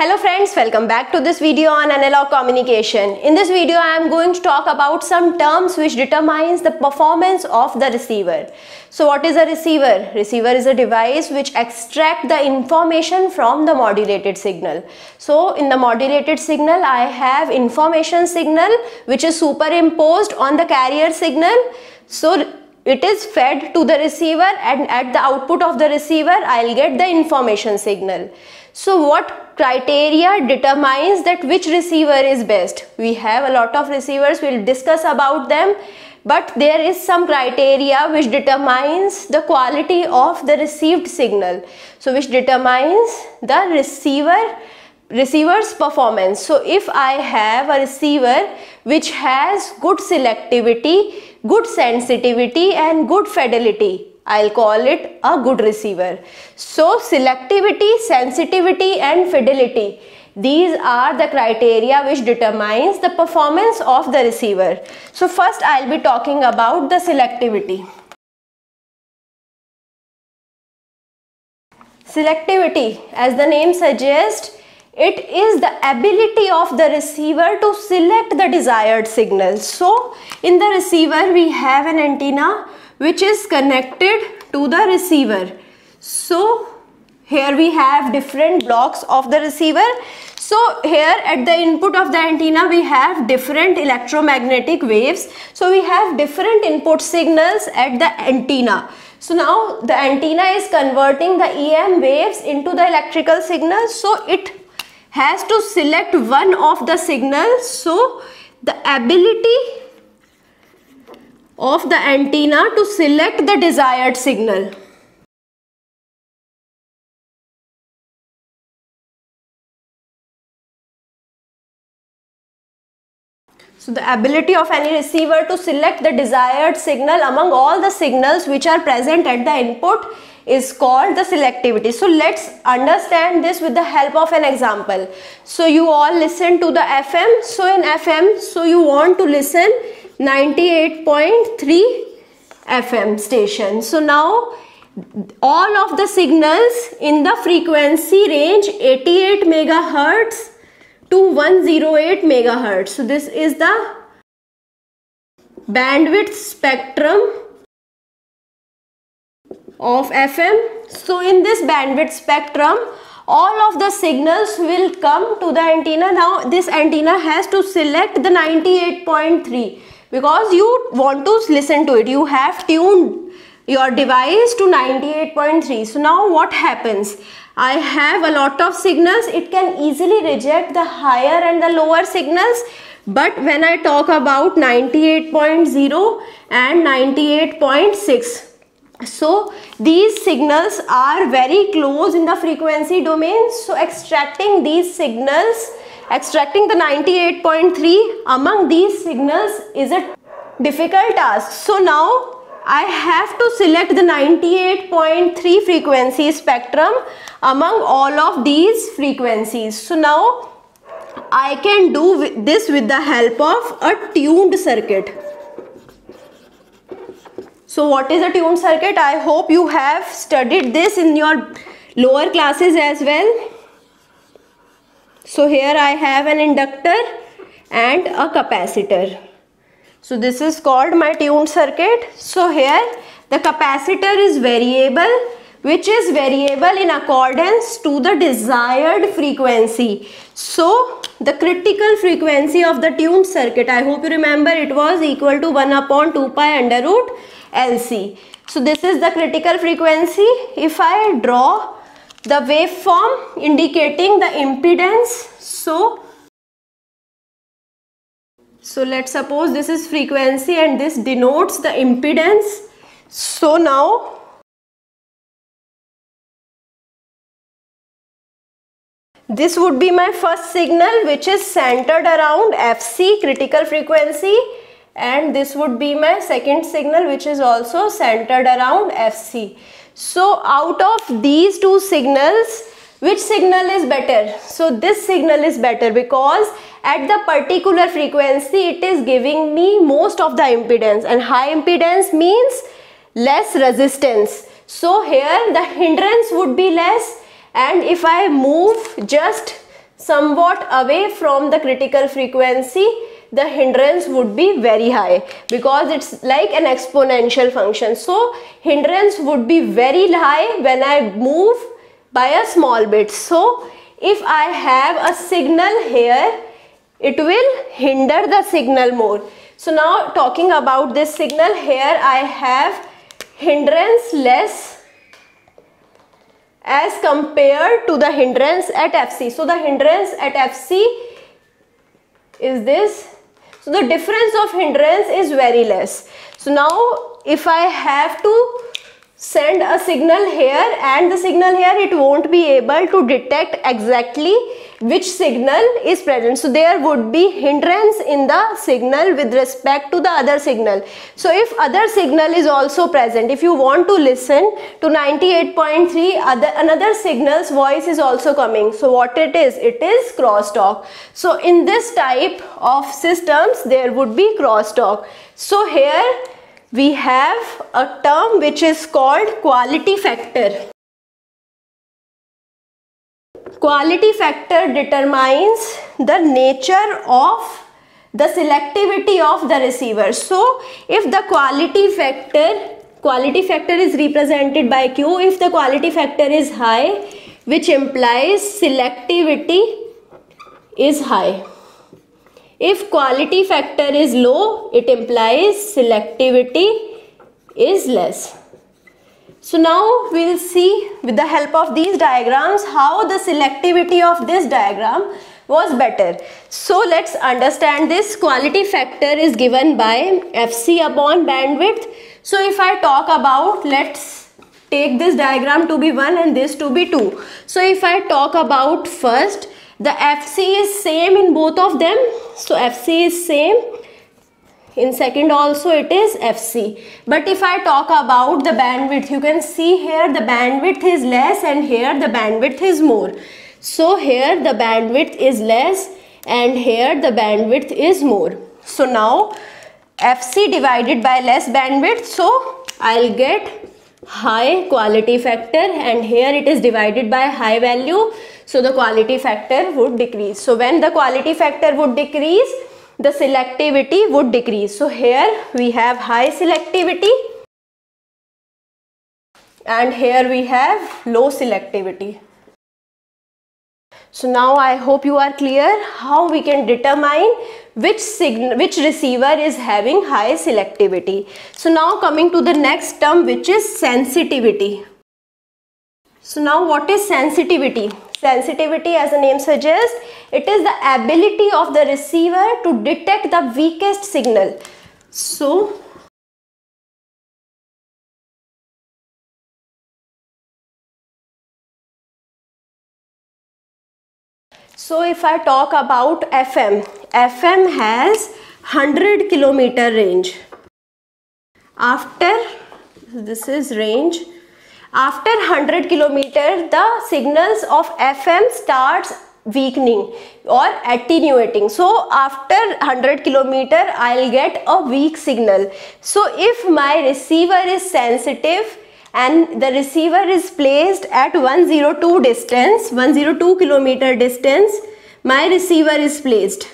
Hello friends, welcome back to this video on analog communication. In this video I am going to talk about some terms which determines the performance of the receiver. So what is a receiver? Receiver is a device which extract the information from the modulated signal. So in the modulated signal I have information signal which is superimposed on the carrier signal. So it is fed to the receiver and at the output of the receiver I'll get the information signal. So what criteria determines that which receiver is best? We have a lot of receivers, we'll discuss about them but there is some criteria which determines the quality of the received signal. So which determines the receiver receiver's performance. So if I have a receiver which has good selectivity, good sensitivity and good fidelity, I'll call it a good receiver. So selectivity, sensitivity and fidelity these are the criteria which determines the performance of the receiver. So first I'll be talking about the selectivity. Selectivity as the name suggests it is the ability of the receiver to select the desired signal. So in the receiver we have an antenna which is connected to the receiver. So here we have different blocks of the receiver. So here at the input of the antenna we have different electromagnetic waves. So we have different input signals at the antenna. So now the antenna is converting the EM waves into the electrical signals. So it has to select one of the signals. So the ability of the antenna to select the desired signal. So the ability of any receiver to select the desired signal among all the signals which are present at the input is called the selectivity. So let's understand this with the help of an example. So you all listen to the FM. So in FM, so you want to listen 98.3 FM station. So now all of the signals in the frequency range 88 megahertz to 108 megahertz. So this is the bandwidth spectrum of FM. So in this bandwidth spectrum all of the signals will come to the antenna. Now this antenna has to select the 98.3 because you want to listen to it. You have tuned your device to 98.3 so now what happens? I have a lot of signals. It can easily reject the higher and the lower signals. But when I talk about 98.0 and 98.6 so these signals are very close in the frequency domain. So extracting these signals Extracting the 98.3 among these signals is a difficult task. So now I have to select the 98.3 frequency spectrum among all of these frequencies. So now I can do this with the help of a tuned circuit. So what is a tuned circuit? I hope you have studied this in your lower classes as well. So here I have an inductor and a capacitor. So this is called my tuned circuit. So here the capacitor is variable which is variable in accordance to the desired frequency. So the critical frequency of the tuned circuit, I hope you remember it was equal to 1 upon 2 pi under root LC. So this is the critical frequency. If I draw the waveform indicating the impedance. So so let's suppose this is frequency and this denotes the impedance. So now this would be my first signal which is centered around fc critical frequency. And this would be my second signal which is also centered around fc so out of these two signals, which signal is better? So this signal is better because at the particular frequency it is giving me most of the impedance and high impedance means less resistance. So here the hindrance would be less and if I move just somewhat away from the critical frequency the hindrance would be very high because it's like an exponential function so hindrance would be very high when I move by a small bit so if I have a signal here it will hinder the signal more so now talking about this signal here I have hindrance less as compared to the hindrance at FC. So the hindrance at FC is this. So the difference of hindrance is very less. So now if I have to send a signal here and the signal here it won't be able to detect exactly which signal is present. So there would be hindrance in the signal with respect to the other signal. So if other signal is also present if you want to listen to 98.3 other another signal's voice is also coming. So what it is? It is crosstalk. So in this type of systems there would be crosstalk. So here we have a term which is called quality factor. Quality factor determines the nature of the selectivity of the receiver. So, if the quality factor quality factor is represented by Q, if the quality factor is high, which implies selectivity is high. If quality factor is low, it implies selectivity is less. So now we will see with the help of these diagrams how the selectivity of this diagram was better. So let's understand this quality factor is given by FC upon bandwidth. So if I talk about let's take this diagram to be 1 and this to be 2. So if I talk about first the FC is same in both of them so FC is same in second also it is FC but if I talk about the bandwidth you can see here the bandwidth is less and here the bandwidth is more. So here the bandwidth is less and here the bandwidth is more. So now FC divided by less bandwidth so I'll get high quality factor and here it is divided by high value. So the quality factor would decrease. So when the quality factor would decrease, the selectivity would decrease. So here we have high selectivity and here we have low selectivity. So now I hope you are clear how we can determine which signal which receiver is having high selectivity. So now coming to the next term which is sensitivity. So now what is sensitivity? Sensitivity as the name suggests, it is the ability of the receiver to detect the weakest signal. So, so if I talk about FM, FM has 100 kilometer range. After this is range after 100 kilometer, the signals of FM starts weakening or attenuating. So after 100 kilometer, I'll get a weak signal. So if my receiver is sensitive and the receiver is placed at 102 distance, 102 kilometer distance, my receiver is placed.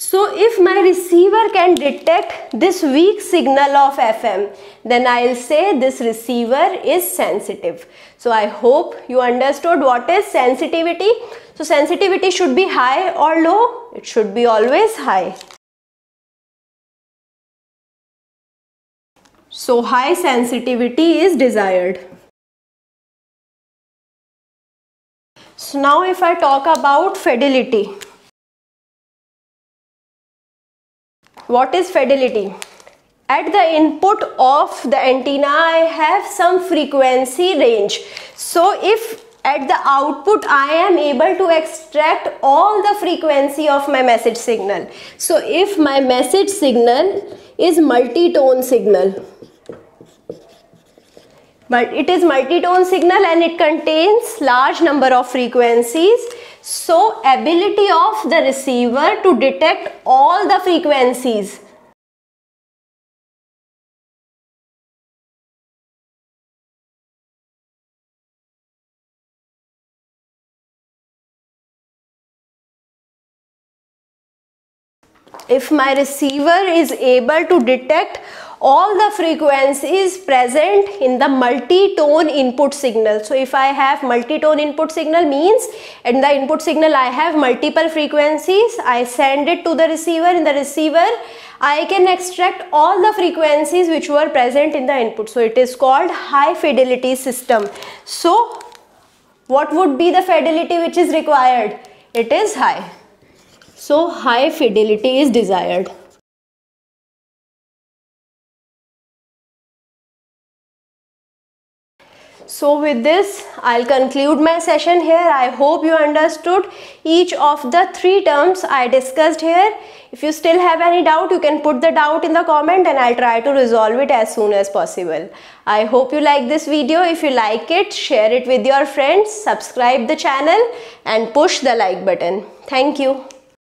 So if my receiver can detect this weak signal of FM, then I'll say this receiver is sensitive. So I hope you understood what is sensitivity. So sensitivity should be high or low? It should be always high. So high sensitivity is desired. So now if I talk about fidelity. What is fidelity? At the input of the antenna, I have some frequency range. So if at the output I am able to extract all the frequency of my message signal. So if my message signal is multi-tone signal, but it is multi-tone signal and it contains large number of frequencies so ability of the receiver to detect all the frequencies. If my receiver is able to detect all the frequencies present in the multi-tone input signal. So if I have multi-tone input signal means in the input signal I have multiple frequencies. I send it to the receiver. In the receiver I can extract all the frequencies which were present in the input. So it is called high fidelity system. So what would be the fidelity which is required? It is high. So high fidelity is desired. So with this, I'll conclude my session here. I hope you understood each of the three terms I discussed here. If you still have any doubt, you can put the doubt in the comment and I'll try to resolve it as soon as possible. I hope you like this video. If you like it, share it with your friends, subscribe the channel and push the like button. Thank you.